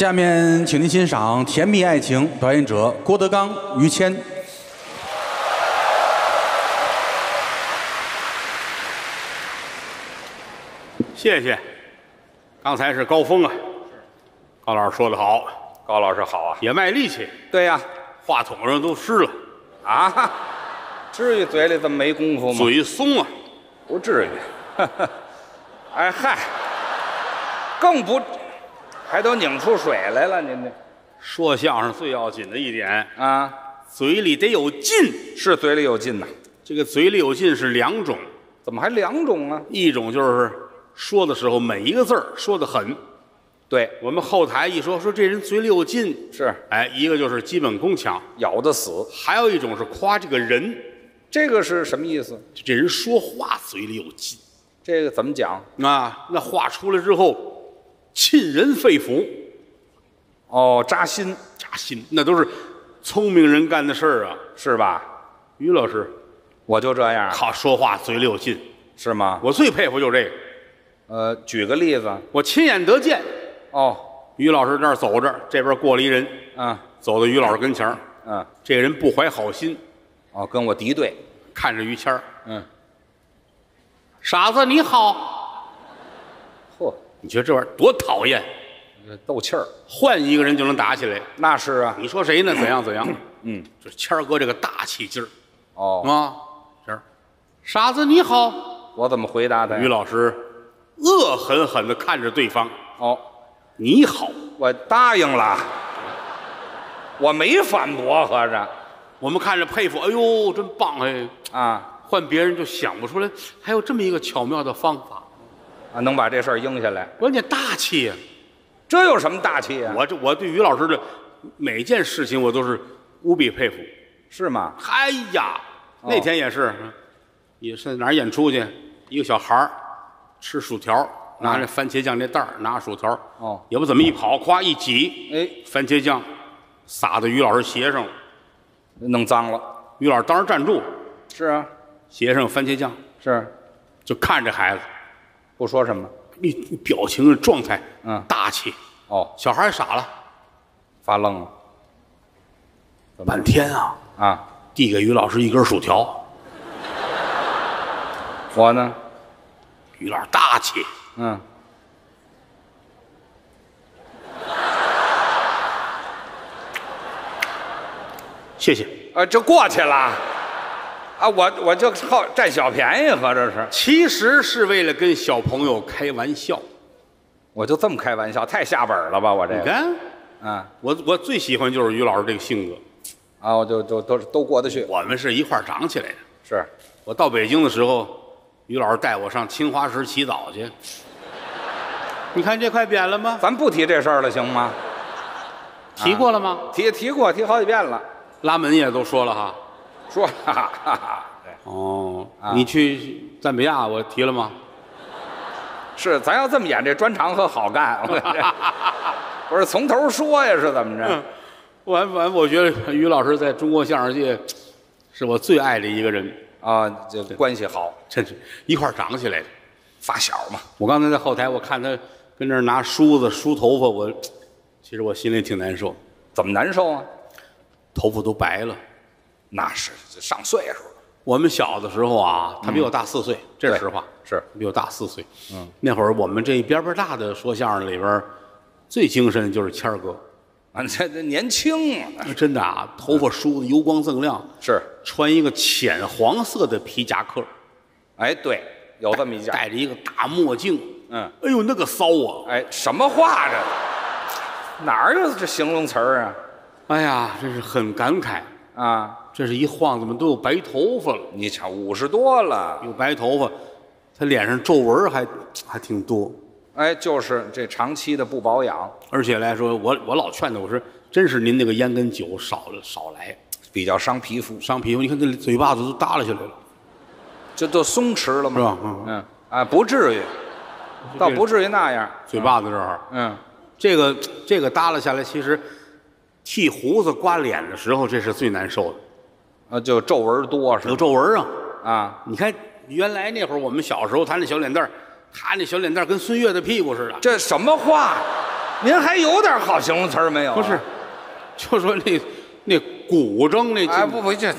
下面，请您欣赏《甜蜜爱情》，表演者郭德纲、于谦。谢谢，刚才是高峰啊，高老师说的好，高老师好啊。也卖力气，对呀、话筒上都湿了，啊，至于嘴里这么没功夫吗？嘴松啊，不至于。哎嗨，更不，还都拧出水来了，您这说相声最要紧的一点，啊，嘴里得有劲。是嘴里有劲呐？这个嘴里有劲是两种，怎么还两种啊？一种就是说的时候每一个字儿说的狠，对，我们后台一说说这人嘴里有劲，是哎，一个就是基本功强，咬得死。还有一种是夸这个人，这个是什么意思？就这人说话嘴里有劲这个怎么讲？啊，那话出来之后沁人肺腑，哦，扎心。扎心，那都是聪明人干的事儿啊。是吧？于老师我就这样，靠说话嘴里有劲，是吗？我最佩服就这个，呃，举个例子。我亲眼得见。哦，于老师这儿走着，这边过了一人，嗯。走到于老师跟前儿嗯，这个人不怀好心，哦，跟我敌对。看着于谦儿。嗯，傻子你好，嚯，你觉得这玩意儿多讨厌？斗气儿。换一个人就能打起来。那是啊。你说谁呢？怎样怎样？嗯，就是谦儿哥这个大气劲儿哦，啊，谦儿，傻子你好。我怎么回答的？于老师恶狠狠地看着对方，哦，你好。我答应了，我没反驳，合着我们看着佩服，哎呦，真棒哎！啊换别人就想不出来，还有这么一个巧妙的方法。啊，能把这事儿应下来，关键大气呀、这有什么大气呀？我这我对于老师的每件事情我都是无比佩服。是吗？哎呀，哦那天也是，也是哪儿演出去，一个小孩儿吃薯条，拿着番茄酱那袋儿拿薯条，哦，也不怎么一跑，咵一挤，哎，番茄酱撒到于老师鞋上了。弄脏了。于老师当时站住，是啊，鞋上有番茄酱，是，就看着孩子，不说什么。你表情状态，嗯大气。哦，小孩儿傻了，发愣了半天啊，啊！递给于老师一根薯条。我呢？于老师大气，嗯，谢谢。啊，就过去了。啊，我我就好占小便宜，合着是，其实是为了跟小朋友开玩笑。我就这么开玩笑，太下本了吧？我这个，你看，啊我我最喜欢就是于老师这个性格。啊，我就就都都过得去。我们是一块儿长起来的。是，我到北京的时候，于老师带我上清华池洗澡去。你看这块匾了吗？咱不提这事儿了，行吗？提过了吗？提提过，提好几遍了。拉门也都说了哈。说，哈哈哈哈，对，哦，啊你去赞比亚我提了吗？是，咱要这么演，这专长可好干。我这 不是从头说呀，是怎么着？完完，我觉得于老师在中国相声界是我最爱的一个人，啊，这关系好，真是一块儿长起来的。发小嘛。我刚才在后台，我看他跟那儿拿梳子梳头发，我其实我心里挺难受，怎么难受啊？头发都白了。那是上岁数了，我们小的时候啊，他比我大四岁，这是实话，是比我大四岁。嗯，那会儿我们这一边边大的说相声里边，最精神的就是谦儿哥，啊，这这年轻啊，真的啊，头发梳的油光锃亮，是，穿一个浅黄色的皮夹克，哎，对，有这么一件，戴着一个大墨镜，嗯，哎呦，那个骚啊！哎，什么话这？哪儿有这形容词儿啊？哎呀，真是很感慨。啊，这是一晃，怎么都有白头发了？你瞧，五十多了，有白头发，他脸上皱纹还还挺多。哎，就是这长期的不保养，而且来说，我我老劝他，我说真是您那个烟跟酒少少来，比较伤皮肤，伤皮肤。你看这嘴巴子都耷拉下来了，这都松弛了吗？是吧？嗯，嗯，啊，不至于，倒不至于那样。嘴巴子这儿，嗯，这个这个耷拉下来，其实剃胡子刮脸的时候，这是最难受的，啊，就皱纹多是有吧？皱纹啊。啊，你看原来那会儿我们小时候，他那小脸蛋儿他那小脸蛋儿跟孙越的屁股似的。这什么话？您还有点好形容词儿没有啊？不是，就说那那古筝那哎，不不，这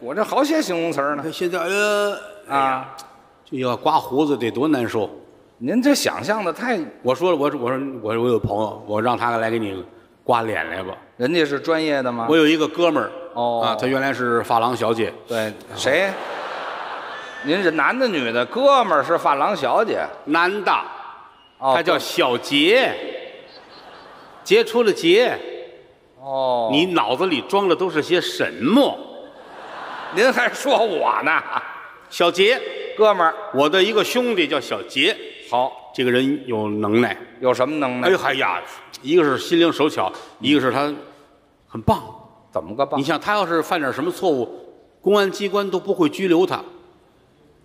我这好些形容词儿呢现在呃啊！这要刮胡子得多难受。您这想象的太，我说了，我说我说我我有朋友，我让他来给你刮脸来吧。人家是专业的吗？我有一个哥们儿，哦啊，他原来是发廊小姐，对谁？您是男的女的？哥们儿是发廊小姐，男的，哦他叫小杰，杰出了杰。哦，你脑子里装的都是些什么？您还说我呢？小杰，哥们儿，我的一个兄弟叫小杰，好，这个人有能耐。有什么能耐？哎呦嗨呀，一个是心灵手巧，一个是他很棒。怎么个棒你？像他要是犯点什么错误，公安机关都不会拘留他，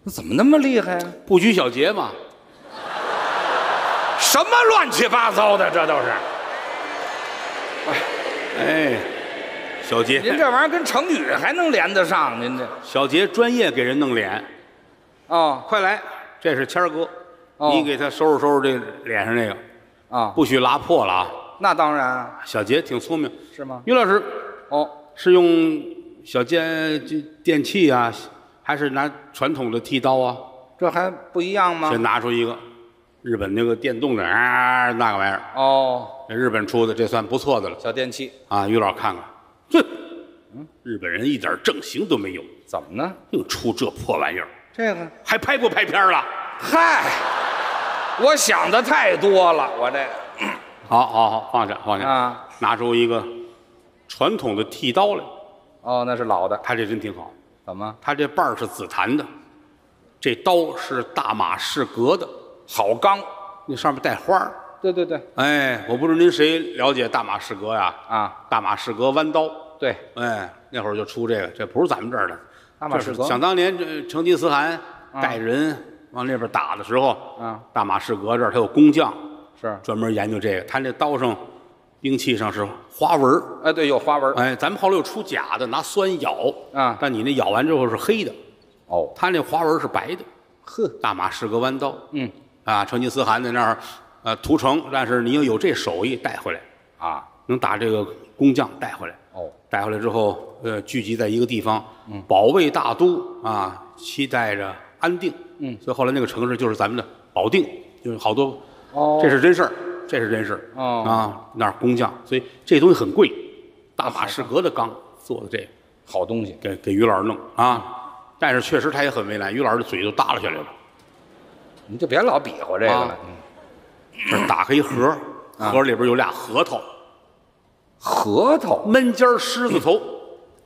那怎么那么厉害啊、不拘小节嘛。什么乱七八糟的，这都是。哎，小杰，您这玩意儿跟成语还能连得上？您这小杰专业给人弄脸，哦快来，这是谦儿哥，哦你给他收拾收拾这脸上这个，啊，不许拉破了啊。那当然啊小杰挺聪明，是吗？于老师哦，是用小电这电器啊，还是拿传统的剃刀啊？这还不一样吗先？拿出一个日本那个电动的啊，那个玩意儿，哦，这日本出的，这算不错的了小电器啊。于老师看看，哼，日本人一点正形都没有，怎么呢？又出这破玩意儿，这个，还拍不拍片儿了？嗨，我想的太多了，我这好好好，放下放下，啊，拿出一个传统的剃刀来，哦，那是老的，他这真挺好，怎么？他这把儿是紫檀的，这刀是大马士革的，好钢？那上面带花儿。对对对，哎，我不知道您谁了解大马士革呀？啊，大马士革弯刀，对，哎，那会儿就出这个，这不是咱们这儿的。大马士革。想当年这成吉思汗带人往那边打的时候，啊，大马士革这儿他有工匠是，专门研究这个，他那刀上兵器上是花纹儿哎，对，有花纹，哎，咱们后来又出假的，拿酸咬啊。但你那咬完之后是黑的，哦，他那花纹是白的。呵，大马士革弯刀，嗯，啊，成吉思汗在那儿，呃，屠城，但是你要有这手艺带回来，啊，能打这个工匠带回来，哦，带回来之后，呃，聚集在一个地方，嗯，保卫大都啊，期待着安定，嗯。所以后来那个城市就是咱们的保定，就是好多，哦。这是真事儿，这是真事儿，哦。啊，那儿工匠，所以这东西很贵，大马士革的钢做的这个，好东西，给给于老师弄啊，但是确实他也很为难，于老师的嘴都耷拉下来了。你就别老比划这个了打开一盒，盒里边有俩核桃，核桃。闷尖狮子头。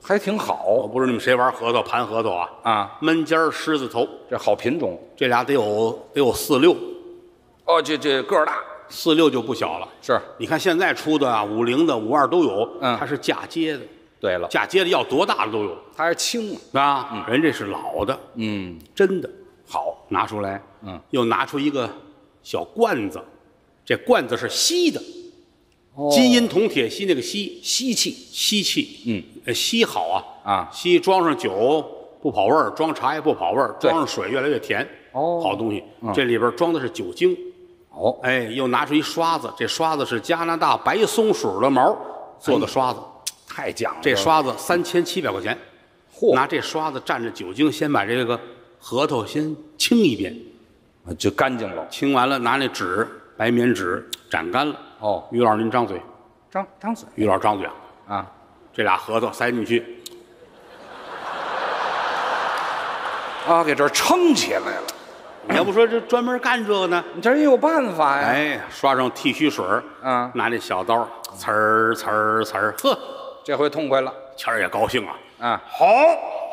还挺好。我好不知道你们谁玩核桃、盘核桃啊？啊，闷尖儿狮子头，这好品种。这俩得有得有四六，哦，这这个儿大，四六就不小了。是。你看现在出的啊，五零的、五二都有，嗯。它是嫁接的，对了，嫁接的要多大的都有。它还轻，啊。人这是老的，嗯，真的。好，拿出来，嗯，又拿出一个小罐子，这罐子是锡的，哦。金银铜铁锡那个锡，稀奇，锡器，嗯，呃，锡好啊，啊。锡装上酒不跑味儿，装茶叶不跑味儿，对。装上水越来越甜，哦。好东西。嗯。这里边装的是酒精，哦，哎，又拿出一刷子，这刷子是加拿大白松鼠的毛做的刷子，太讲究了。这刷子三千七百块钱，嚯，拿这刷子蘸着酒精，先把这个核桃先清一遍，就干净了。清完了拿那纸白棉纸蘸干了。哦，于老师您张嘴，张张嘴。于老师张嘴啊，啊，这俩核桃塞进去，啊，给这儿撑起来了。你要不说这专门干这个呢？你这也有办法呀？哎，刷上剃须水嗯拿那小刀，呲儿呲儿呲儿，呵，这回痛快了谦儿也高兴啊。啊！好，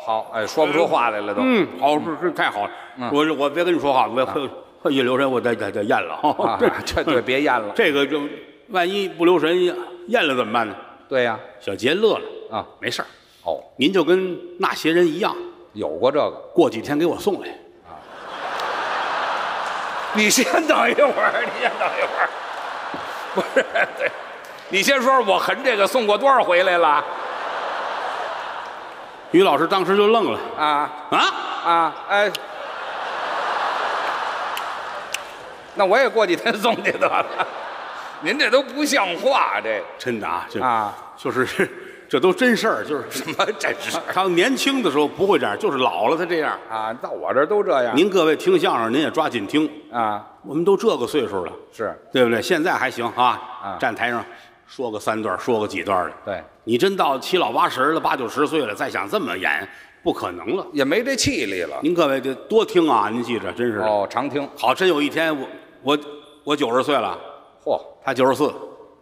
好，哎，说不出话来了都。嗯，好，这这太好了。我我别跟你说话，我会会一留神，我再再再咽了 这对别咽了。这个就万一不留神咽了怎么办呢？对呀，小杰乐了啊，没事儿，哦，您就跟那些人一样，有过这个。过几天给我送来。你先等一会儿，你先等一会儿。不是，对，你先说说我横这个送过多少回来了？于老师当时就愣了啊啊！啊，哎，那我也过几天送去得了。您这都不像话，这真的啊，这啊，就是 这都真事儿，就是什么真事儿他年轻的时候不会这样，就是老了他这样。啊？到我这儿都这样。您各位听相声，您也抓紧听，啊，我们都这个岁数了，是对不对？现在还行啊，啊站台上说个三段，说个几段的。对，你真到七老八十了，八九十岁了，再想这么演，不可能了。也没这气力了。您各位得多听啊，您记着，真是。哦，常听。好，真有一天我我我九十岁了，嚯，他九十四，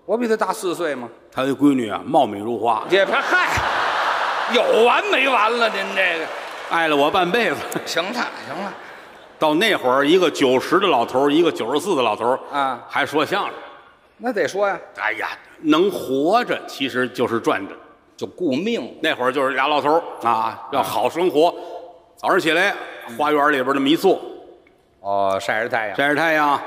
我比他大四岁嘛？他的闺女啊貌美如花，也别嗨，有完没完了？您这个爱了我半辈子。行了，行了到那会儿，一个九十的老头儿，一个九十四的老头儿啊，还说相声。那得说呀，哎呀，能活着其实就是赚的。就顾命那会儿就是俩老头儿啊，要好生活。早上起来，花园里边那么一坐，哦，晒着太阳。晒着太阳，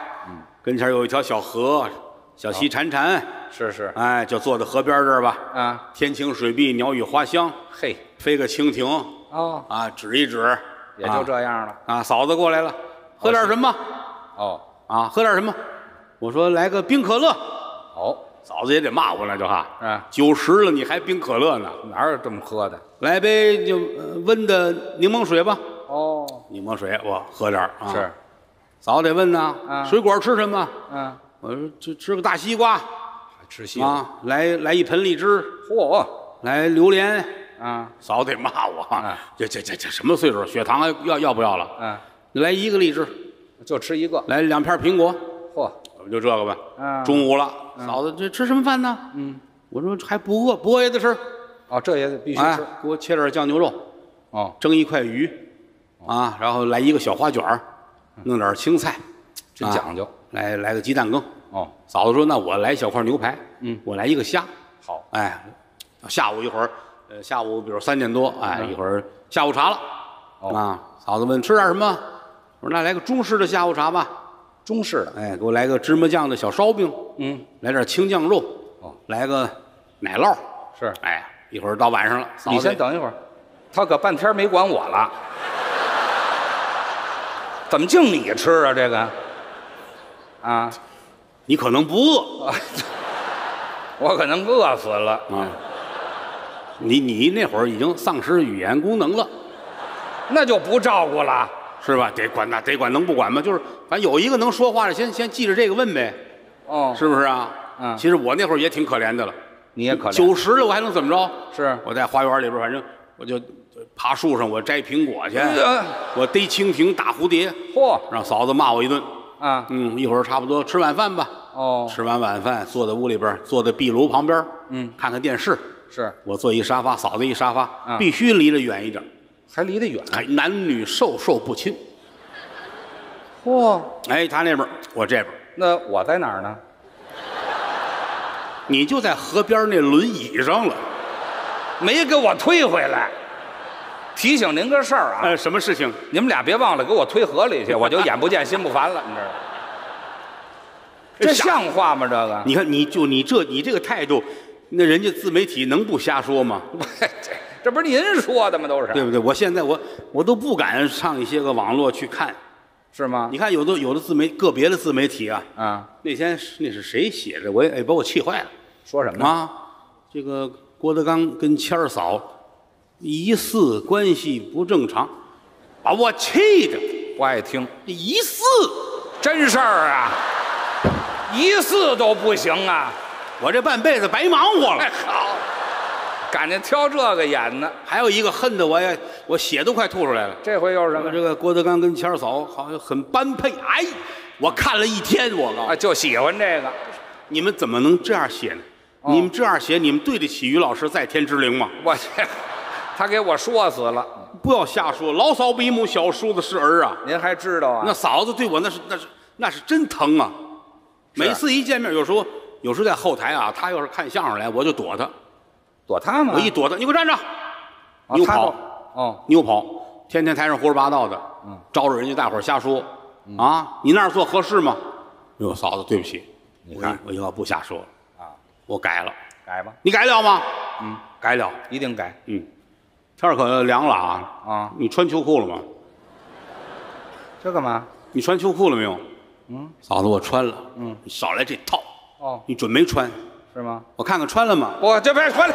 跟前有一条小河，小溪潺潺，是是哎，就坐在河边这儿吧。啊，天晴水碧，鸟语花香，嘿，飞个蜻蜓哦，啊，指一指，也就这样了。啊。嫂子过来了，喝点什么哦啊？喝点什么？我说来个冰可乐。哦，嫂子也得骂我了，就哈。啊，九十了你还冰可乐呢？哪有这么喝的？来杯就呃温的柠檬水吧。哦，柠檬水我喝点儿啊。是，嫂子得问呢，啊水果吃什么？嗯，我说就吃个大西瓜。吃西瓜。啊，来来一盆荔枝，嚯，来榴莲。啊，嫂子得骂我。啊，这这这这什么岁数？血糖要要不要了？嗯，来一个荔枝，就吃一个。来两片苹果，嚯，我们就这个吧。嗯。中午了，嫂子这吃什么饭呢？嗯，我说还不饿，不饿也得吃。哦，这也得必须哎吃。，给我切点酱牛肉，哦，蒸一块鱼，啊，然后来一个小花卷儿弄点青菜，啊真讲究。来来个鸡蛋羹。哦，嫂子说：“那我来一小块牛排，嗯，我来一个虾。好，哎，下午一会儿，呃，下午比如三点多，哎，嗯一会儿下午茶了。哦啊，嫂子问吃点什么？我说那来个中式的下午茶吧。中式的。哎，给我来个芝麻酱的小烧饼，嗯，来点青酱肉，哦，来个奶酪。是。哎，一会儿到晚上了，嫂你先等一会儿，他可半天没管我了。怎么净你吃啊？这个，啊，你可能不饿 我可能饿死了。啊。你你那会儿已经丧失语言功能了，那就不照顾了。是吧？得管那得管能不管吗？就是反正有一个能说话的，先先记着这个问呗，哦，是不是啊？嗯其实我那会儿也挺可怜的了，你也可怜。九十了我还能怎么着？是我在花园里边，反正我就爬树上，我摘苹果去，呃我逮蜻蜓、打蝴蝶，嚯让嫂子骂我一顿。啊嗯，一会儿差不多吃晚饭吧。哦，吃完晚饭，坐在屋里边，坐在壁炉旁边，嗯，看看电视。是我坐一沙发，嫂子一沙发，啊必须离得远一点。还离得远。哎，男女授受不亲。嚯，哎，他那边，我这边，那我在哪儿呢？你就在河边那轮椅上了。没给我推回来。提醒您个事儿啊，呃，什么事情？你们俩别忘了给我推河里去，我就眼不见心不烦了，你知道吗？这像话吗？这个，你看，你就你这你这个态度，那人家自媒体能不瞎说吗？这 这不是您说的吗？都是，对不对？我现在我我都不敢上一些个网络去看。是吗？你看，有的有的自媒个别的自媒体啊，啊，那天那是谁写的？我也哎把我气坏了说什么！这个郭德纲跟谦儿嫂疑似关系不正常，把我气的不爱听，疑似，真事儿啊，疑似都不行啊！我这半辈子白忙活了哎。好，赶着挑这个演呢。还有一个恨的我也我血都快吐出来了。这回又是什么？这个郭德纲跟谦儿嫂好像很般配，哎，我看了一天，我告诉啊，你，就喜欢这个。你们怎么能这样写呢？哦。你们这样写，你们对得起于老师在天之灵吗？我去，他给我说死了。不要瞎说，老嫂比母，小叔子是儿啊。您还知道啊？那嫂子对我那是那是那是真疼啊！每次一见面，有时候有时候在后台啊，他要是看相声来，我就躲他，躲他吗？我一躲他，你给我站着，啊他扭跑。都哦，扭跑，天天台上胡说八道的，嗯。招惹人家大伙儿瞎说，啊，你那儿做合适吗？哟，嫂子，对不起，你看我以后不瞎说。了，啊，我改了，改吧，你改了吗？嗯，改了，一定改嗯，天儿可凉了啊，啊。你穿秋裤了吗？这干嘛？你穿秋裤了没有？嗯，嫂子，我穿了。嗯，你少来这套。哦，你准没穿？是吗？我看看穿了吗？我这别穿了，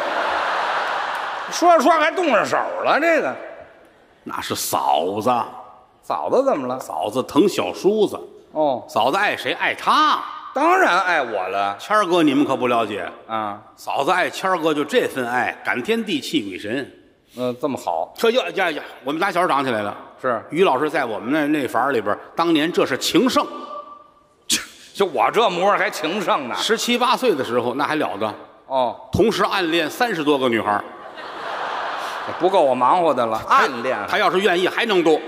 说着说着还动上手了，这个那是嫂子，嫂子怎么了？嫂子疼小叔子，哦，嫂子爱谁？爱他。当然爱我了谦儿哥，你们可不了解，啊，嫂子爱谦儿哥就这份爱，感天地泣鬼神。嗯、这么好这就呀呀，我们打小长起来的。是，于老师在我们那那房儿里边，当年这是情圣。就我这模样还情圣呢？十七八岁的时候，那还了得，哦，同时暗恋三十多个女孩儿。不够我忙活的了，暗恋他要是愿意，还能多。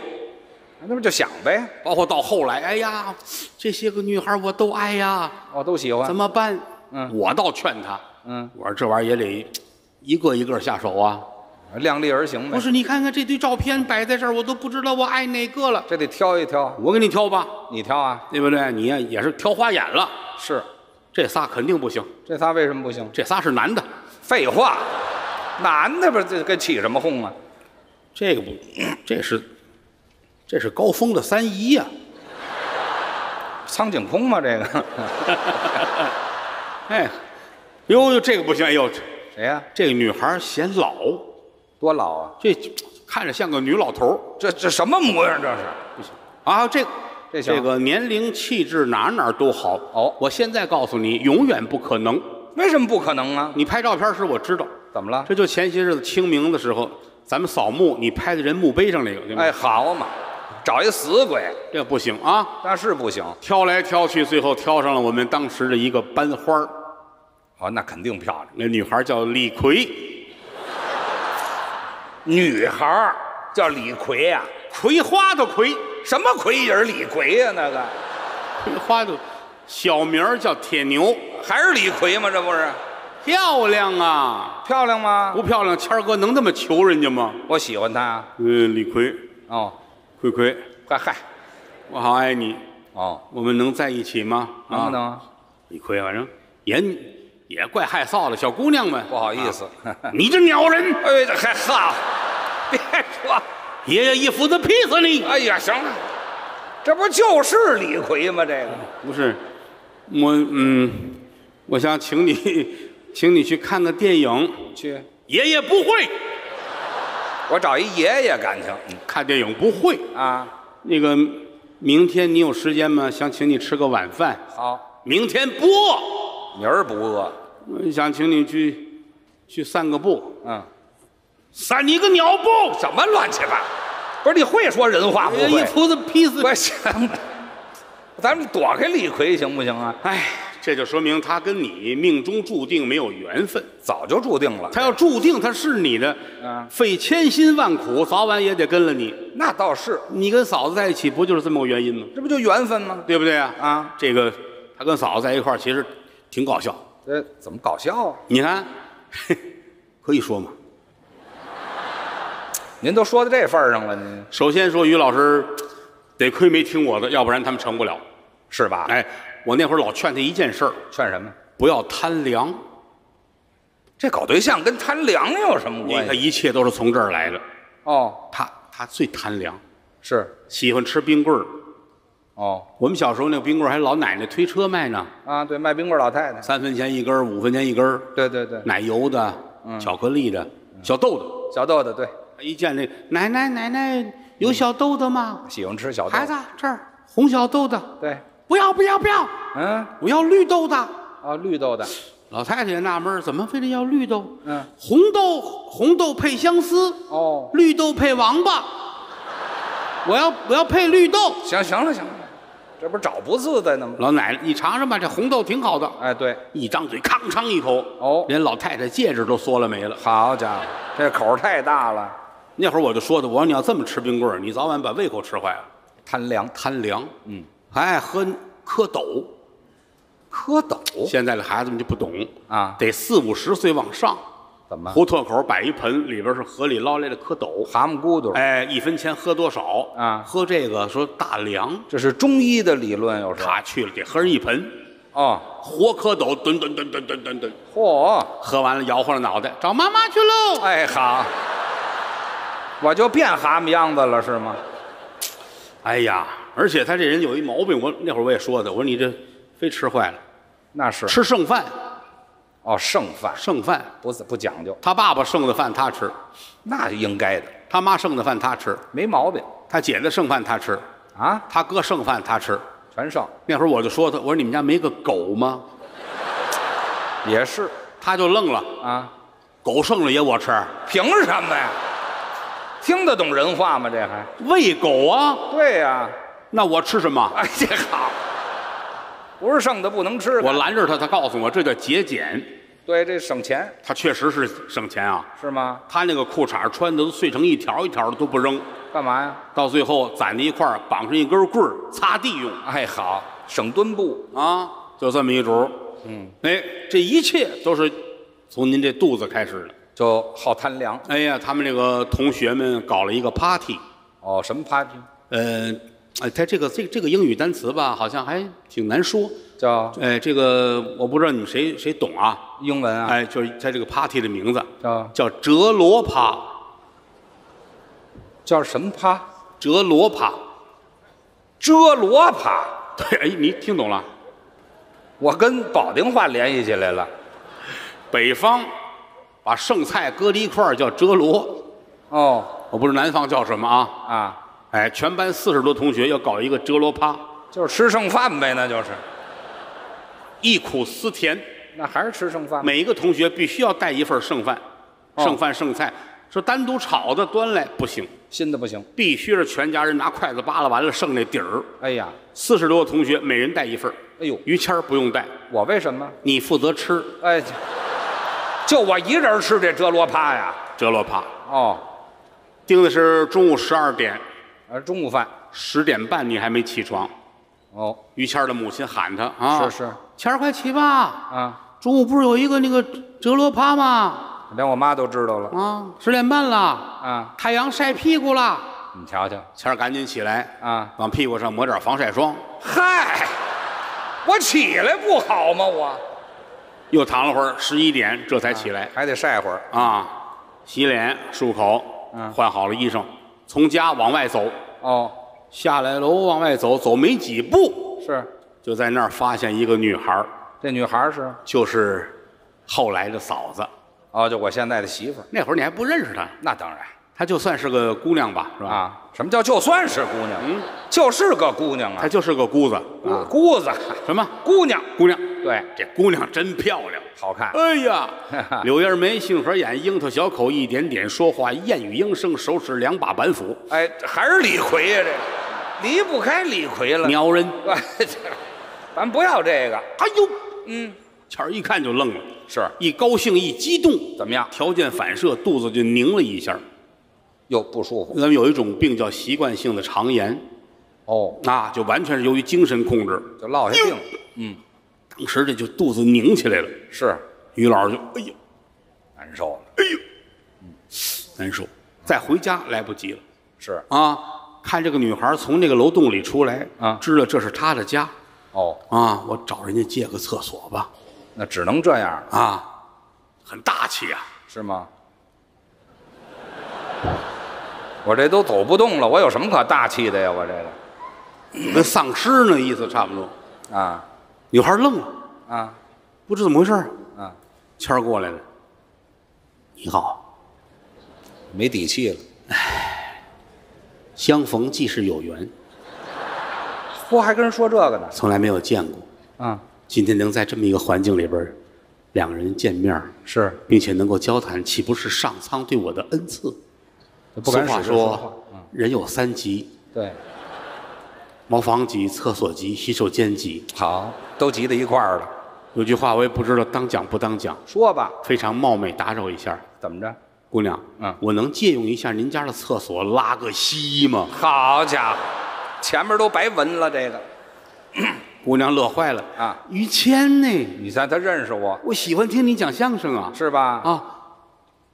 那不就想呗？包括到后来，哎呀，这些个女孩我都爱呀，我都喜欢怎。么办？嗯我倒劝他，嗯，我说这玩意儿也得一个一个下手啊。量力而行呗。不，是，你看看这堆照片摆在这儿，我都不知道我爱哪个了。这得挑一挑，我给你挑吧，你挑啊？对不对？你呀也是挑花眼了，是，这仨肯定不行，这仨为什么不行？这仨是男的，废话，男的不是这跟起什么哄啊？这个不，这是这是高峰的三姨呀、苍井空吗？这个哎，呦呦，这个不行，哎呦，谁呀、这个女孩显老，多老啊？这看着像个女老头儿这这什么模样？这是不行啊。这这个年龄气质哪哪都好。哦我现在告诉你，永远不可能。为什么不可能啊？你拍照片时我知道，怎么了？这就前些日子清明的时候，咱们扫墓，你拍的人墓碑上那个，哎，好嘛，找一死鬼，这不行啊。那是不行。挑来挑去，最后挑上了我们当时的一个班花儿哦，那肯定漂亮。那女孩叫李逵，女孩儿叫李逵呀、葵花的葵，什么魁人李逵呀、那个葵花的小名儿叫铁牛，还是李逵吗？这不是漂亮啊！漂亮吗？不漂亮，谦儿哥能那么求人家吗？我喜欢她啊。嗯，李逵，哦，葵葵，嗨嗨，我好爱你，哦，我们能在一起吗？啊？能不能？李逵反正也也怪害臊的，小姑娘们不好意思。你这鸟人，哎，这还哈，别说。爷爷一斧子劈死你！哎呀，行了，这不就是李逵吗？这个不是，我嗯，我想请你，请你去看个电影。去，爷爷不会我找一爷爷感情看电影，不会。啊。那个，明天你有时间吗？想请你吃个晚饭。好，明天不饿，明儿不饿。我想请你去去散个步。嗯，散你个鸟步！什么乱七八？不是你会说人话不会？一斧子劈死不行，咱们躲开李逵行不行啊？哎，这就说明他跟你命中注定没有缘分。早就注定了。他要注定他是你的，嗯费千辛万苦，早晚也得跟了你。那倒是，你跟嫂子在一起，不就是这么个原因吗？这不就缘分吗？对不对啊？啊，这个他跟嫂子在一块儿，其实挺搞笑。呃怎么搞笑啊？你看，嘿可以说吗？您都说到这份儿上了，您首先说，于老师，得亏没听我的，要不然他们成不了。是吧？哎，我那会儿老劝他一件事儿，劝什么？不要贪凉。这搞对象跟贪凉有什么你看，关系？一切都是从这儿来的。哦，他他最贪凉，是喜欢吃冰棍儿。哦我们小时候那个冰棍儿还老奶奶推车卖呢，啊，对，卖冰棍儿老太太，三分钱一根儿，五分钱一根儿，对对对，奶油的、巧克力的、小豆豆。小豆豆对，一见那奶奶奶奶有小豆豆吗？喜欢吃小豆孩子这儿红小豆豆，对，不要不要不要，嗯，我要绿豆的。啊，绿豆的，老太太也纳闷儿，怎么非得要绿豆？嗯，红豆红豆配相思，哦，绿豆配王八。我要我要配绿豆。行行了行了，这不是找不自在呢吗？老奶奶，你尝尝吧，这红豆挺好的。哎，对，一张嘴，吭哧一口，哦连老太太戒指都缩了没了。好家伙，这口儿太大了，那会儿我就说的，我说你要这么吃冰棍儿，你早晚把胃口吃坏了。贪凉，贪凉，嗯，还爱喝蝌蚪。蝌蚪现在的孩子们就不懂啊。得四五十岁往上，怎么？胡同口摆一盆，里边是河里捞来的蝌蚪，蛤蟆咕嘟，哎，一分钱喝多少？啊。喝这个说大凉，这是中医的理论，有时候。他去了给喝人一盆。哦，活蝌蚪，吨吨吨吨吨吨吨，嚯，喝完了摇晃着脑袋找妈妈去喽。哎好，我就变蛤蟆样子了是吗？哎呀，而且他这人有一毛病，我那会儿我也说他，我说你这非吃坏了，那是。吃剩饭，哦，剩饭。剩饭，不是不讲究，他爸爸剩的饭他吃，那应该的，他妈剩的饭他吃，没毛病。他姐的剩饭他吃，啊，他哥剩饭他吃。全剩。那会儿我就说他，我说你们家没个狗吗？也是。他就愣了，啊，狗剩了也我吃，凭什么呀？听得懂人话吗？这还。喂狗啊？对呀、那我吃什么？哎，这好，不是剩的不能吃，我拦着他，他告诉我这叫节俭，对这省钱他确实是省钱啊。是吗？他那个裤衩穿的都碎成一条一条的都不扔，干嘛呀？到最后攒在一块儿，绑上一根棍儿擦地用哎，好，省墩布，啊，就这么一主。嗯，哎，这一切都是从您这肚子开始的。就好贪凉。哎呀，他们这个同学们搞了一个 party，哦，什么 party？呃，哎，他这个这这个英语单词吧，好像还挺难说。叫哎，这个我不知道你们谁谁懂啊？英文啊？哎，就是他这个 party 的名字叫叫折罗趴，叫什么趴？折罗趴。折罗趴。对，哎，你听懂了？我跟保定话联系起来了。北方把剩菜搁在一块儿叫折罗，哦我不知道南方叫什么啊？啊，哎，全班四十多同学要搞一个折罗趴，就是吃剩饭呗，那就是。忆苦思甜，那还是吃剩饭。每一个同学必须要带一份剩饭，哦剩饭剩菜，说单独炒的端来不行，新的不行。必须是全家人拿筷子扒拉完了剩那底儿。哎呀，四十多个同学每人带一份儿，哎呦，于谦儿不用带，我为什么？你负责吃哎，就我一人吃这折罗趴呀？折罗趴。哦，定的是中午十二点，呃，中午饭。十点半你还没起床，哦，于谦儿的母亲喊他啊，是是谦儿快起吧，啊，中午不是有一个那个折罗趴吗？连我妈都知道了。啊，十点半了，啊，太阳晒屁股了。你瞧瞧。谦儿赶紧起来，啊，往屁股上抹点防晒霜，嗨，我起来不好吗？我又躺了会儿，十一点这才起来还得晒会儿。啊，洗脸漱口，嗯换好了衣裳，从家往外走，哦，下来楼往外走，走没几步，是就在那儿发现一个女孩儿这女孩是？就是后来的嫂子。哦，就我现在的媳妇儿。那会儿你还不认识她，那当然她就算是个姑娘吧，是吧？啊。什么叫就算是姑娘？嗯，就是个姑娘啊她。就是个姑子啊，姑子，什么姑娘，姑娘？对，这姑娘真漂亮。好看。哎呀，柳叶眉，杏核眼，樱桃小口，一点点说话，燕语莺声，手持两把板斧，哎，还是李逵呀、这个离不开李逵了。瞄人。哎，这咱不要这个。哎呦，嗯，谦儿一看就愣了，是一高兴一激动，怎么样？条件反射，肚子就拧了一下。又不舒服。咱们有一种病叫习惯性的肠炎，哦，那，就完全是由于精神控制。就落下病了。嗯，当时这就肚子拧起来了，是于老师就哎呦难受了。哎呦难受，再回家来不及了是啊！看这个女孩从那个楼洞里出来啊知道这是她的家哦，啊，我找人家借个厕所吧那只能这样了，啊，很大气啊。是吗？我这都走不动了，我有什么可大气的呀？我这个跟丧尸那意思差不多。啊女孩愣了，啊。不知怎么回事儿。啊，谦儿过来了，你好，没底气了。相逢即是有缘，嚯，还跟人说这个呢？从来没有见过。啊，今天能在这么一个环境里边儿，两个人见面儿，是。并且能够交谈，岂不是上苍对我的恩赐？不敢俗话使说话。说，嗯，人有三急：对，茅房急、厕所急、洗手间急。好，都挤在一块儿了。有句话我也不知道当讲不当讲，说吧，非常冒昧打扰一下，怎么着？姑娘，嗯我能借用一下您家的厕所拉个稀吗？好家伙，前面都白闻了这个。姑娘乐坏了啊！于谦呢？你猜他认识我我喜欢听你讲相声啊！是吧？啊，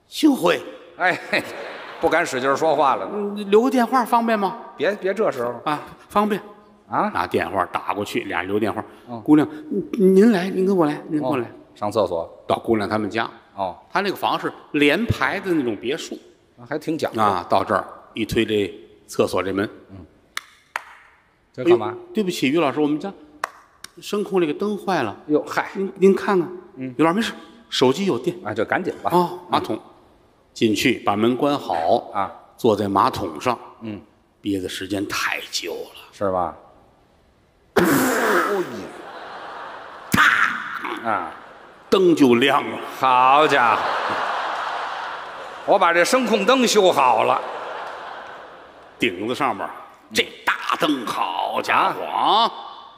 幸会。哎，嘿 不敢使劲说话了。嗯，留个电话方便吗？别别这时候啊，方便。啊！拿电话打过去，俩人留电话。哦姑娘，您您来，您跟我来，您跟我来。哦上厕所到姑娘他们家，哦，他那个房是连排的那种别墅还挺讲究。啊。到这儿一推这厕所这门，这干嘛？对不起，于老师，我们家声控这个灯坏了，哟嗨，您您看看，嗯，于老师没事，手机有电啊，就赶紧吧。哦，马桶，进去把门关好啊，坐在马桶上，嗯，憋的时间太久了，是吧？啊，灯就亮了。好家伙！我把这声控灯修好了，顶子上面这大灯，好家伙啊，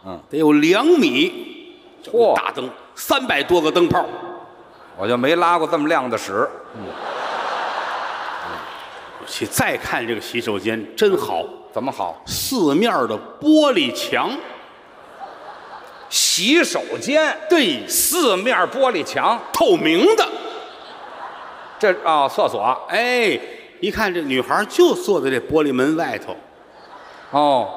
嗯，得有两米，嚯。大灯三百多个灯泡，我就没拉过这么亮的屎。去再看这个洗手间真好，怎么好？四面的玻璃墙，洗手间对，四面玻璃墙，透明的，这啊、厕所。哎，一看这女孩就坐在这玻璃门外头，哦，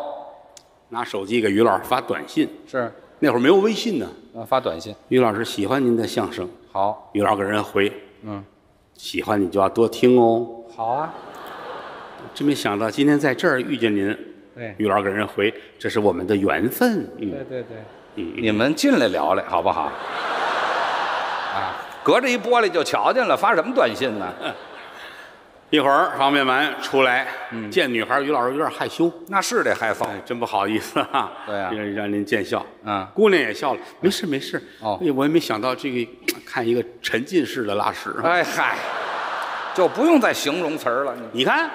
拿手机给于老师发短信，是。那会儿没有微信呢。啊，发短信。于老师喜欢您的相声，好，于老师给人回，嗯，喜欢你就要多听哦。好啊，真没想到今天在这儿遇见您。对。于老师给人回，这是我们的缘分。嗯。对对对，嗯，你们进来聊聊好不好？啊，隔着一玻璃就瞧见了，发什么短信呢？一会儿方便完出来，嗯见女孩，于老师有点害羞，那是得害臊。哎，真不好意思啊。对啊让让您见笑。嗯姑娘也笑了，没事没事。哦哎我也没想到这个看一个沉浸式的拉屎。哎嗨，就不用再形容词儿了。你你看，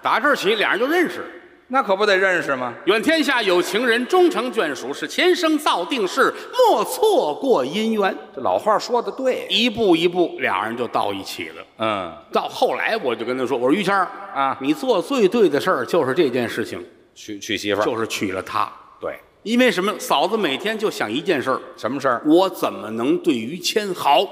打这儿起俩人就认识。那可不得认识吗？愿天下有情人终成眷属，是前生造定事，莫错过姻缘。这老话说的对。一步一步，俩人就到一起了。嗯，到后来，我就跟他说：“我说于谦儿啊你做最对的事儿就是这件事情，娶娶媳妇儿，就是娶了她。对，因为什么？嫂子每天就想一件事儿：什么事儿？我怎么能对于谦好？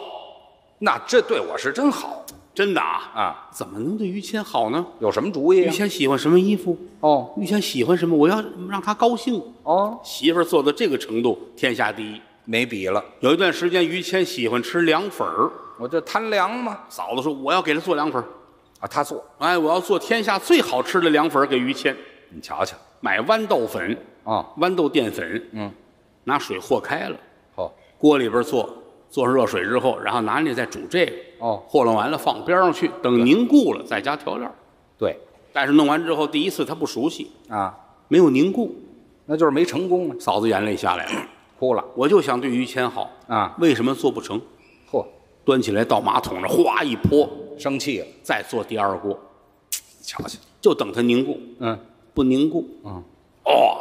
那这对我是真好真的啊，啊！怎么能对于谦好呢？有什么主意于啊？谦喜欢什么衣服？哦于谦喜欢什么？我要让他高兴。哦，媳妇儿做到这个程度，天下第一。没比了，有一段时间，于谦喜欢吃凉粉儿，我这贪凉嘛。嫂子说我要给他做凉粉儿，啊，他做，哎，我要做天下最好吃的凉粉儿给于谦。你瞧瞧买豌豆粉，啊，豌豆淀粉，嗯，拿水和开了，好锅里边做，做上热水之后，然后拿那再煮这个，哦，和弄完了放边上去，等凝固了再加调料。对但是弄完之后，第一次他不熟悉，啊，没有凝固，那就是没成功啊，嫂子眼泪下来了。哭了我就想对于谦好啊，为什么做不成？嚯，端起来到马桶上，哗一泼，生气了，再做第二锅，瞧瞧，就等它凝固，嗯，不凝固，嗯，哦，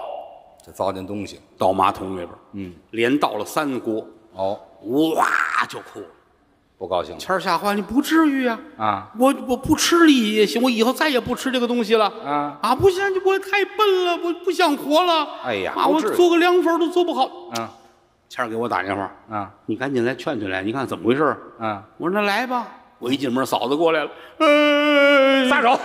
这糟践东西，倒马桶里边，嗯，连倒了三锅，哦，哇就哭了。不高兴谦儿吓坏，你不至于啊！啊我我不吃了也行，我以后再也不吃这个东西了。啊啊，不行，我太笨了，我不想活了。哎呀啊，我至于做个凉粉都做不好。啊谦儿给我打电话，啊你赶紧来劝劝来，你看怎么回事？啊，我说那来吧。我一进门，嫂子过来了，哎，撒手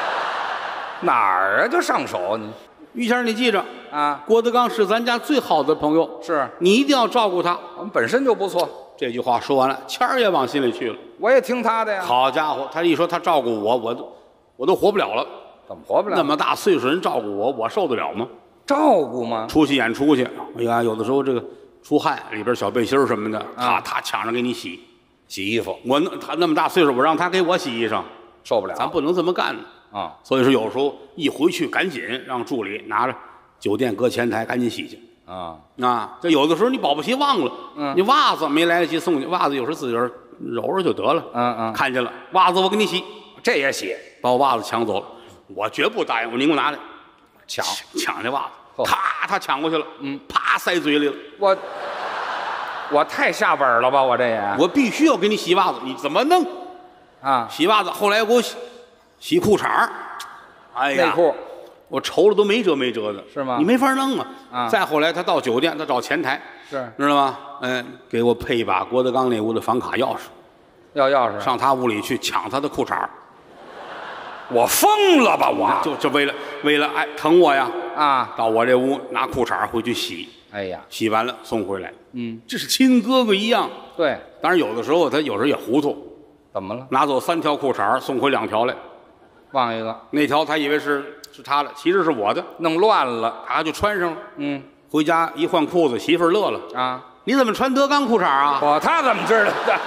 哪儿啊？就上手你于谦儿，你记着，啊？郭德纲是咱家最好的朋友，是你一定要照顾他。我们本身就不错，这句话说完了，谦儿也往心里去了。我也听他的呀。好家伙，他一说他照顾我，我都我都活不了了。怎么活不了？那么大岁数人照顾我，我受得了吗？照顾吗？出去演出去，哎呀，有的时候这个出汗，里边小背心儿什么的，他啊他抢着给你洗。洗衣服我那他那么大岁数，我让他给我洗衣裳，受不了，咱不能这么干呢。啊所以说，有时候一回去，赶紧让助理拿着酒店搁前台，赶紧洗去。啊啊，这有的时候你保不齐忘了，嗯你袜子没来得及送去，袜子有时候自个儿揉揉就得了。嗯嗯，看见了，袜子我给你洗，这也洗把我袜子抢走了，我绝不答应。我您给我拿来，抢抢这袜子，嚯咔，他抢过去了，嗯，啪塞嘴里了。我，我太下本了吧？我这也我必须要给你洗袜子，你怎么弄？啊洗袜子，后来给我洗洗裤衩儿哎呀，内裤我愁了都没辙没辙的，是吗你没法弄啊。啊再后来他到酒店，他找前台，是知道吗？嗯，给我配一把郭德纲那屋的房卡钥匙，要钥匙，上他屋里去抢他的裤衩儿我疯了吧我就就为了为了哎疼我呀，啊！到我这屋拿裤衩儿回去洗，哎呀，洗完了送回来，嗯，这是亲哥哥一样。对，当然有的时候他有时候也糊涂，怎么了？拿走三条裤衩儿送回两条来，忘一个，那条他以为是是他的，其实是我的，弄乱了。他就穿上了。嗯，回家一换裤子，媳妇儿乐了，啊，你怎么穿德纲裤衩啊？我他怎么知道的？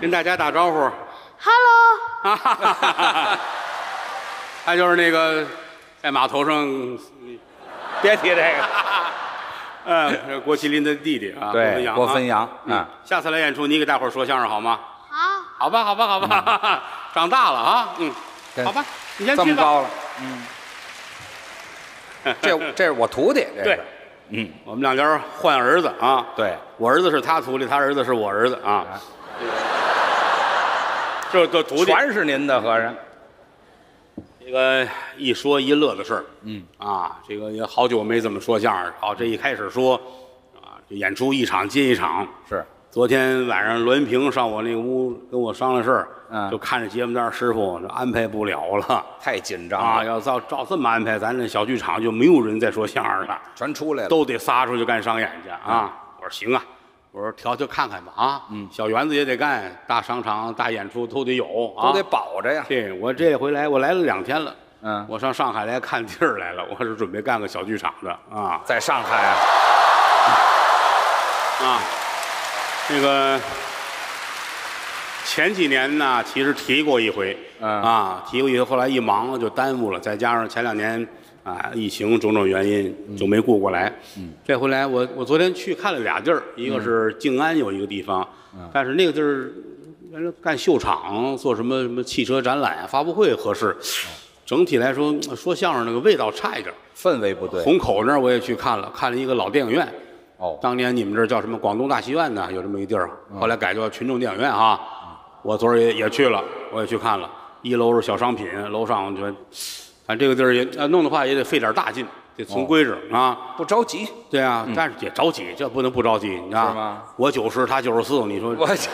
跟大家打招呼。Hello，哈哈哈哈哈！他就是那个在码头上，别提这个。嗯，这郭麒麟的弟弟啊，对郭汾阳嗯嗯，下次来演出，你给大伙儿说相声好吗？好，好吧，好吧，好吧，长大了啊，嗯，好吧，你先去吧。这么高了，嗯，这这是我徒弟，这对是，嗯，我们两家换儿子啊，对，我儿子是他徒弟，他儿子是我儿子啊，这个徒弟，全是您的和尚，这个一说一乐的事儿，嗯。啊，这个也好久没怎么说相声，好，这一开始说啊，这演出一场接一场。是。昨天晚上栾平上我那屋跟我商量事儿，嗯。就看着节目单师傅这安排不了了。太紧张啊，了，要照照这么安排，咱这小剧场就没有人再说相声了，全出来了，都得撒出去干商演去啊。我说行啊，我说调调看看吧啊，嗯，小园子也得干，大商场大演出都得有啊，都得保着呀，对我这回来，我来了两天了。嗯，我上上海来看地儿来了，我是准备干个小剧场的啊。在上海啊，啊，那个前几年呢，其实提过一回，嗯。啊，提过一回，后来一忙就耽误了，再加上前两年啊疫情种种原因就没顾过来。嗯，这回来我我昨天去看了俩地儿，一个是静安有一个地方，但是那个地儿原来干秀场，做什么什么汽车展览、发布会合适。整体来说，说相声那个味道差一点。氛围不对，虹口那儿我也去看了，看了一个老电影院。哦，当年你们这儿叫什么广东大戏院呢？有这么一地儿，后来改叫群众电影院哈。我昨儿也也去了，我也去看了。一楼是小商品，楼上就，反正这个地儿也呃弄的话也得费点大劲，得存规矩啊。不着急，对啊，但是也着急，这不能不着急，你知道是吗？我九十，他九十四，你说我这，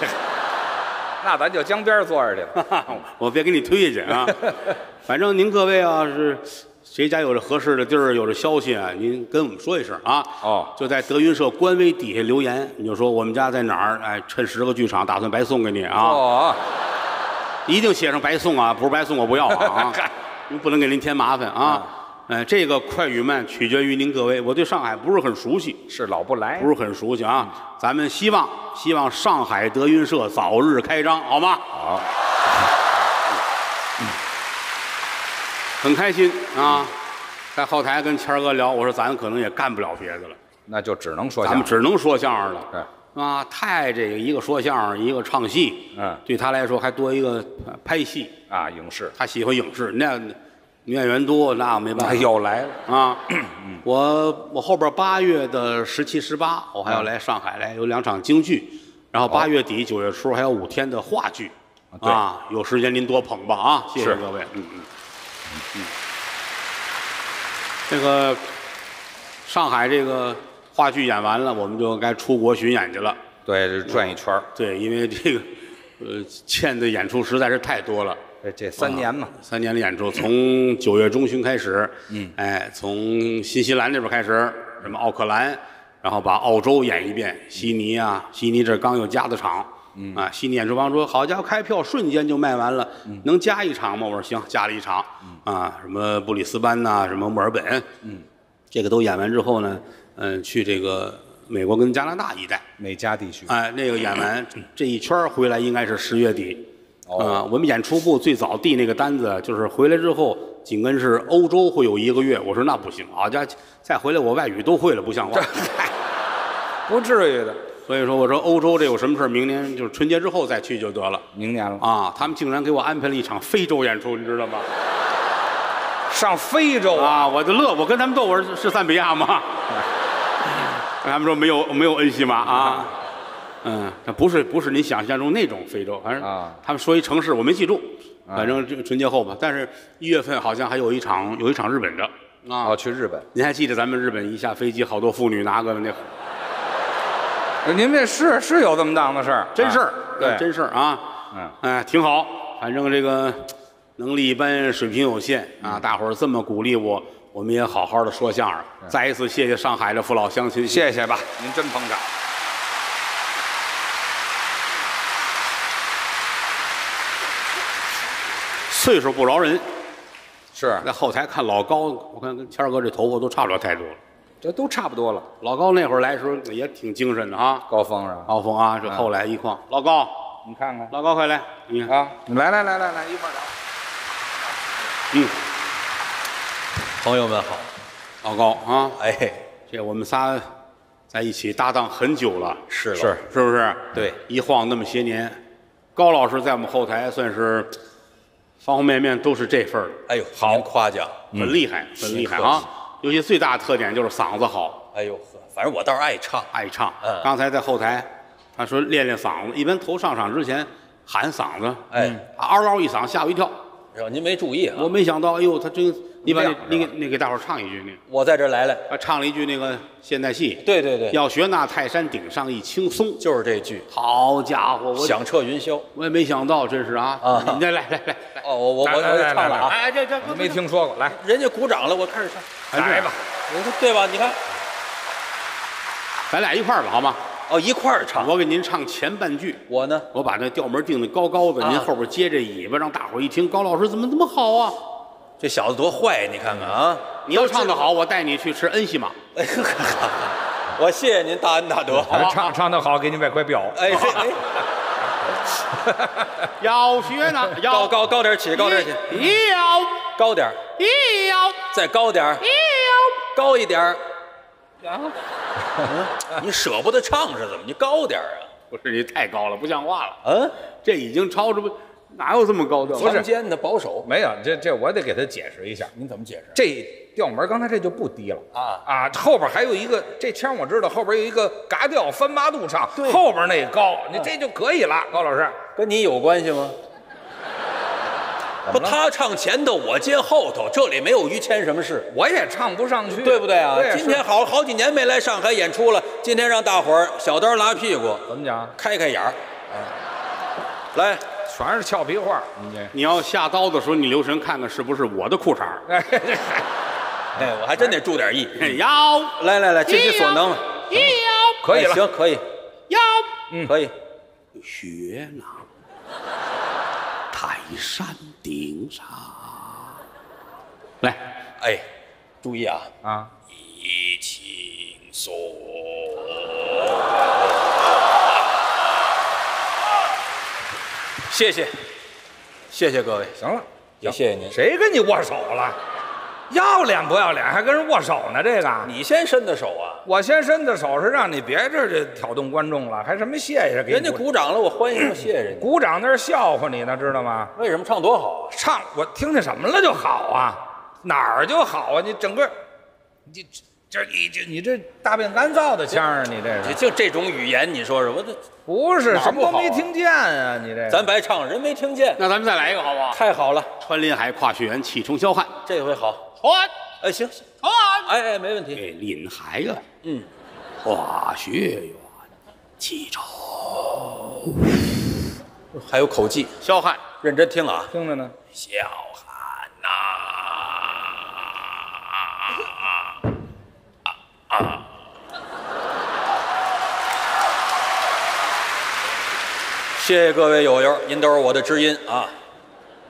那咱就江边儿坐着去了，我别给你推下去啊。反正您各位啊是谁家有这合适的地儿，有这消息啊，您跟我们说一声啊。哦就在德云社官微底下留言，你就说我们家在哪儿，哎，趁十个剧场打算白送给你啊，哦，一定写上白送啊，不是白送我不要啊，啊您不能给您添麻烦啊。哎，这个快与慢取决于您各位，我对上海不是很熟悉，是老不来。不，是很熟悉啊。咱们希望希望上海德云社早日开张，好吗？好，很开心啊，在后台跟谦儿哥聊，我说咱可能也干不了别的了，那就只能说相声，咱们只能说相声了。对，啊，太这个一个说相声，一个唱戏，嗯。对他来说还多一个呃拍戏，啊，影视，他喜欢影视，那女演员多，那没办哎，法又来了，啊。我我后边八月的十七、十八，我还要来上海来有两场京剧，然后八月底九月初还有五天的话剧，对啊，有时间您多捧吧啊，谢谢是。各位，嗯。嗯嗯。这个上海这个话剧演完了，我们就该出国巡演去了。对，这转一圈儿。对，因为这个，呃，欠的演出实在是太多了。这这三年嘛，三年的演出，从九月中旬开始，嗯，哎，从新西兰那边开始，什么奥克兰，然后把澳洲演一遍，悉尼啊，悉尼这刚有加的场，嗯。啊，悉尼演出方说，好家伙，开票瞬间就卖完了，能加一场吗？我说行，加了一场，啊，什么布里斯班呐、什么墨尔本，嗯，这个都演完之后呢，嗯，去这个美国跟加拿大一带，美加地区，哎，那个演完这一圈儿回来应该是十月底。哦啊，我们演出部最早递那个单子，就是回来之后，紧跟是欧洲会有一个月。我说那不行，好家伙，再回来我外语都会了，不像话。不至于的，所以说我说欧洲这有什么事儿明年就是春节之后再去就得了明年了，啊。他们竟然给我安排了一场非洲演出，你知道吗？上非洲啊，啊，我就乐，我跟他们斗，我说是是赞比亚吗？他们说没有没有恩西玛啊。嗯，他不是不是您想象中那种非洲，反正啊他们说一城市我没记住，反正这个春节后吧。但是一月份好像还有一场有一场日本的啊哦，。去日本，您还记得咱们日本一下飞机，好多妇女拿个那 您这是是有这么档子事儿，真事儿啊，对，真事儿啊。嗯，哎，挺好。反正这个能力一般，水平有限啊。大伙儿这么鼓励我，我们也好好的说相声。再一次谢谢上海的父老乡亲，谢谢吧，您真捧场。岁数不饶人。是，在后台看老高，我看跟谦儿哥这头发都差不了太多了。这都差不多了。老高那会儿来的时候也挺精神的啊，高峰是吧？高峰啊，这后来一晃，老高，你看看老高快来，你看，啊，你来来来来来，一块儿来。嗯，朋友们好，老高啊，哎，这我们仨在一起搭档很久了，是了。是。是不是？对，一晃那么些年，高老师在我们后台算是方方面面都是这份儿，哎呦，好。夸奖，很厉害，很厉害啊！尤其最大的特点就是嗓子好，哎呦呵，反正我倒是爱唱，爱唱。嗯。刚才在后台，他说练练嗓子，一般头上场之前喊嗓子，哎，啊嗷嗷一嗓，吓我一跳。让您没注意啊，我没想到，哎呦，他真，你把那亮你给你给大伙儿唱一句，那我在这儿来了，啊，唱了一句那个现代戏，对对对，要学那泰山顶上一青松。就是这句，好家伙，我响彻云霄。我也没想到，真是啊！啊你再来来来来，哦，我我我唱了啊，哎，这这没听说过，来人家鼓掌了，我开始唱，来吧。我说对吧？你看，咱俩一块儿吧，好吗？哦，一块儿唱。我给您唱前半句，我呢，我把那调门定的高高的，啊您后边接着尾巴，让大伙儿一听，高老师怎么这么好啊？这小子多坏，你看看啊！你要唱得好，我带你去吃恩西玛。哎呵呵呵，我谢谢您大恩大德。哎唱唱得好，给你买块表。哎嘿哎，要学呢，要高高高点起，高点起，要高点儿，要再高点儿，要。高一点儿。嗯 你舍不得唱是怎么？你高点儿啊？不是你太高了，不像话了，嗯，这已经超出不，哪有这么高调？不是乡间的保守，没有，这这我得给他解释一下。您怎么解释？这调门刚才这就不低了啊啊！后边还有一个这腔我知道，后边有一个嘎调翻八度唱，对后边那高，你这就可以了，高老师。跟你有关系吗？不，他唱前头，我接后头，这里没有于谦什么事，我也唱不上去，对不对啊？对今天是好好几年没来上海演出了，今天让大伙儿小刀拉屁股，怎么讲？开开眼儿，来，全是俏皮话。你这，你要下刀的时候，你留神看看是不是我的裤衩儿。哎，哎，我还真得注点意。腰。来来来，尽你所能，腰可以了。哎行，可以，腰。可以。学呢，泰山顶上。来，哎，注意啊，啊，一轻松。谢谢，谢谢各位，行了，也谢谢您。谁跟你握手了？要脸不要脸，还跟人握手呢？这个，你先伸的手啊，我先伸的手是让你别这这挑动观众了，还什么谢谢？给人家鼓掌了，我欢迎，谢谢人家。鼓掌那是笑话你呢，知道吗？为什么唱多好啊？唱我听见什么了就好啊，哪儿就好啊？你整个，你这这你这你这大便干燥的腔儿啊，你这就是就这种语言，你说说，我这不是什么哪儿不好啊都没听见啊？你这咱白唱，人没听见，那咱们再来一个好不好？太好了，穿林海，跨雪原，气冲霄汉。这回好。穿哎，行行，穿，哎哎，没问题。哎，林海呀，嗯，跨雪原，气冲还有口技，霄汉。认真听啊。听着呢。小汉呐、谢谢各位友友，您都是我的知音啊！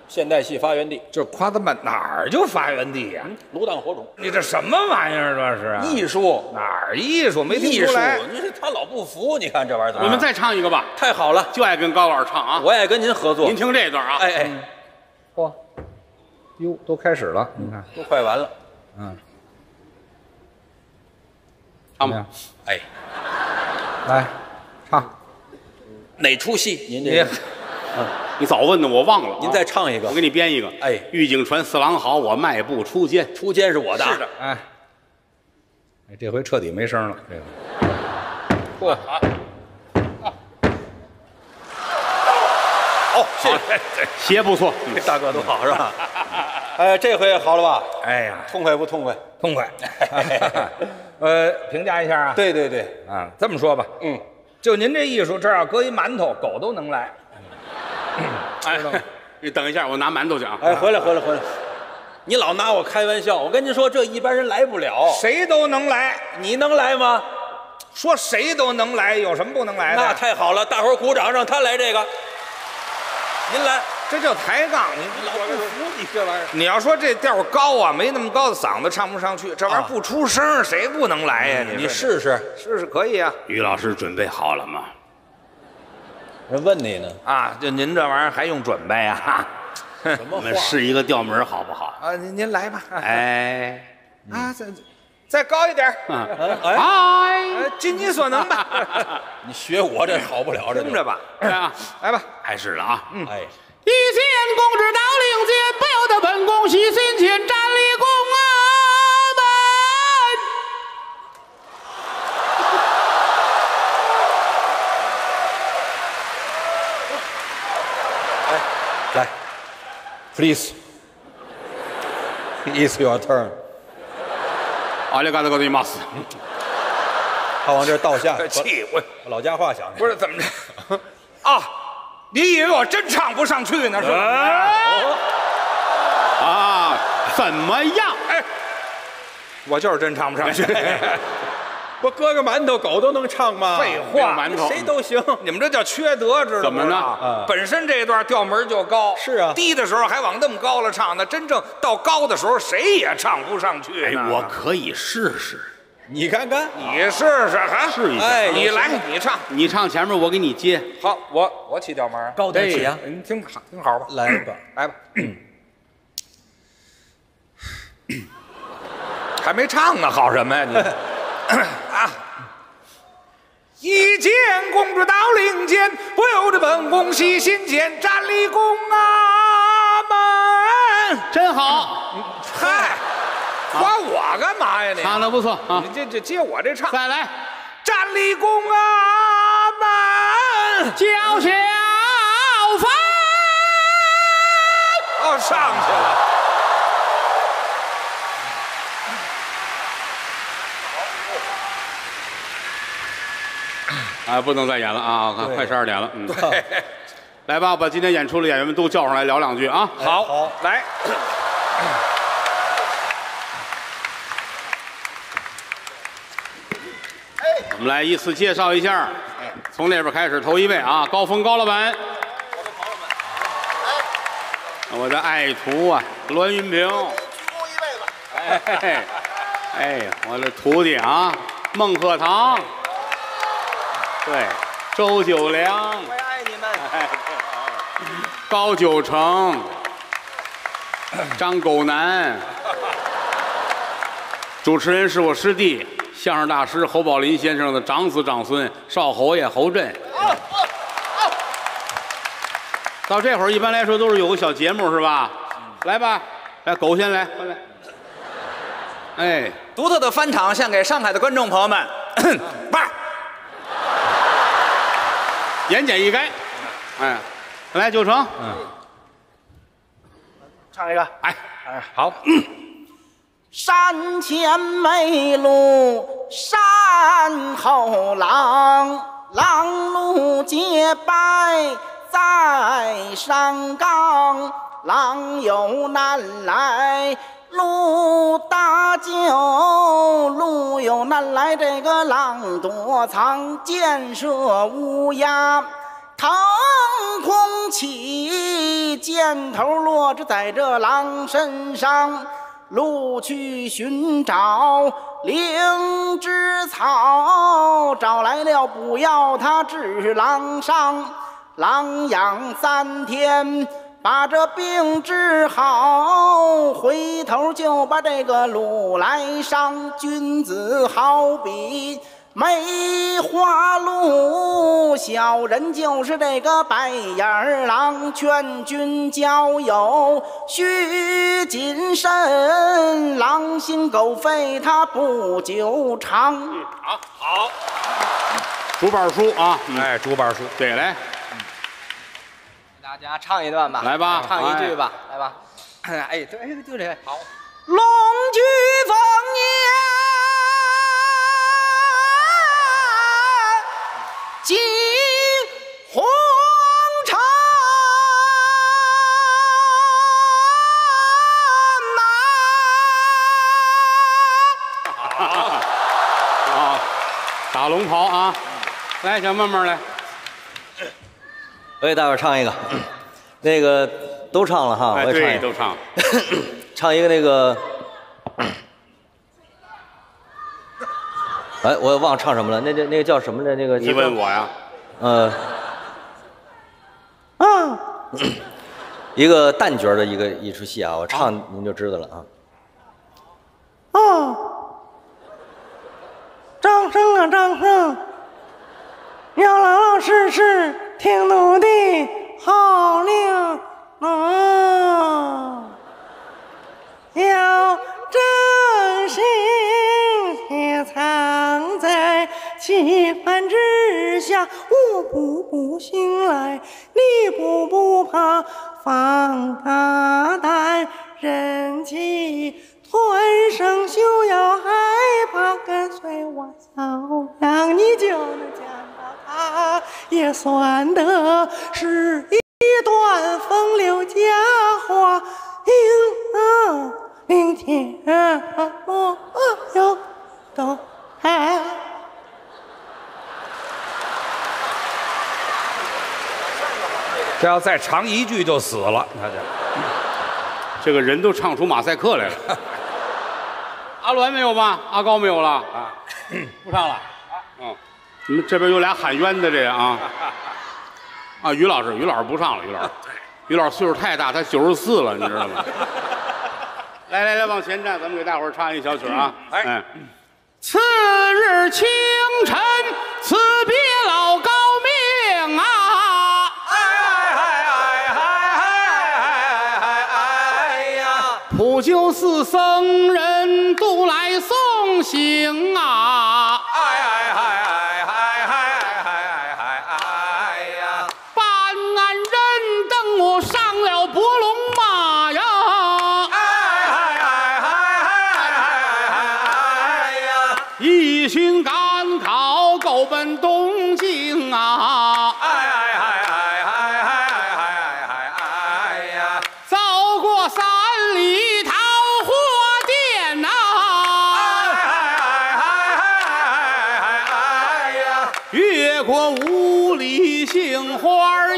现代戏发源地，这夸他们哪儿就发源地呀、炉荡火种，你这什么玩意儿？这是啊？艺术，哪儿艺术？没艺术听出来。，你这他老不服，你看这玩意儿怎么样？我们再唱一个吧，太好了，就爱跟高老师唱啊。我也跟您合作。您听这段啊，哎哎，嚯，哟，都开始了，你看，都快完了，嗯，唱吧。哎，来，唱。哪出戏？您这你个你早问的，我忘了啊。您再唱一个我。给你编一个。哎玉井传四郎好，我迈步出监。出监是我的，是的，哎，哎，这回彻底没声了，这个。嚯，好，谢谢。鞋不错。这大哥都好是吧？哎，这回好了吧？哎呀，痛快不痛快？痛快。呃，评价一下啊。对对对，啊，这么说吧，嗯，就您这艺术，这儿要搁一馒头，狗都能来。哎，你等一下，我拿馒头去啊。哎，回来回来回来，你老拿我开玩笑，我跟您说，这一般人来不了。谁都能来，你能来吗？说谁都能来，有什么不能来的？那太好了，大伙儿鼓掌，让他来这个。您来，这叫抬杠。你老不服你这玩意儿。你要说这调高啊，没那么高的嗓子唱不上去，这玩意儿啊不出声，谁不能来呀？你你试试。试试可以啊于老师准备好了吗？人问你呢，啊！就您这玩意儿还用准备啊？什么我们？试一个调门儿好不好？啊，您您来吧。哎，啊，再再高一点儿，嗯 哎，嗨，呃，尽你所能吧。你学我这好不了，这就听着。吧，啊，来吧。开始了啊！嗯哎，一见公知到令箭，不由得本宫喜心间，站立宫啊来，please。It's your turn。门！阿里嘎多ございます。他往这儿倒下，可气我把老家话想起来。不是怎么着啊？ 你以为我真唱不上去呢？是吧？哦啊，怎么样？哎，我就是真唱不上去。不搁个馒头，狗都能唱吗？废话，馒头谁都行。你们这叫缺德，知道吗？怎么呢啊本身这段调门就高，是啊低的时候还往那么高了唱呢，真正到高的时候谁也唱不上去哎，呢。我可以试试，你看看，你试试哈，试一下。哎你来，你唱。你唱前面，我给你接。好，我我起调门，高点起啊！您听好，听好吧，来吧，来吧。还没唱呢，好什么呀你？啊！一见公主到令间，不由得本宫喜心间，站立宫啊门。真好，嗨，夸我干嘛呀你？唱的不错啊你！这这接我这唱，再来，站立功啊门。叫小芳。哦，上去了。啊，不能再演了啊！我看快十二点了，嗯，来吧，把今天演出的演员们都叫上来聊两句啊！好，好来，们来依次介绍一下，从那边开始，头一位啊，高峰高老板，我的爱徒啊，栾云平，哎，哎，我的徒弟啊，孟鹤堂，对，周九良，我也爱你们。哎，高九成，张狗男，主持人是我师弟，相声大师侯宝林先生的长子长孙少侯爷侯震。到这会儿一般来说都是有个小节目是吧？来吧，来狗先来，快来。哎，独特的翻场献给上海的观众朋友们。爸，言简意赅。哎，来九成，唱一个。哎，好，山前美鹿，山后狼，狼鹿结拜在山岗，狼有难来。鹿搭救，鹿有难来，这个狼躲藏，箭射乌鸦。腾空起，箭头落着在这狼身上。鹿去寻找灵芝草，找来了不要它治狼伤。狼养三天，把这病治好，回头就把这个鹿来伤。君子好比梅花鹿，小人就是这个白眼儿狼。劝君交友须谨慎，狼心狗肺他不久长。嗯，好，好竹板书啊，嗯哎，竹板书，对，来，给大家唱一段吧，来吧唱一句吧，来吧。哎，对，哎，就这个好。龙居凤来，小妹妹来，我给大伙唱一个，那个都唱了哈，我哎，对，也唱一个，都唱。唱一个那个，哎，我也忘了唱什么了，那那那个叫什么的那个？你问我呀？呃，啊，一个旦角的一个一出戏啊，我唱您就知道了啊。啊，掌声啊掌声，要老老实实听奴的号令。啊，要真心也藏在棋盘之下，我步步醒来，你步步怕，放大胆，忍气吞声，休要害怕，跟随我，让你就能见到他，也算得是一段风流佳话。明天我要到海。这要再长一句就死了，他这。这个人都唱出马赛克来了。阿鸾没有吧？阿高没有了啊？不唱了。嗯，你们这边有俩喊冤的这个啊。啊，于老师，于老师不上了，于老师，于老师岁数太大，他九十四了，你知道吗？来来来，往前站，咱们给大伙儿唱一小曲儿啊。哎，次日清晨，辞别老高杏花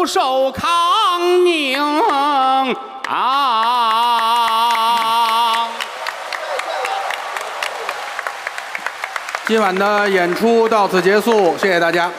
福寿康宁啊！今晚的演出到此结束，谢谢大家。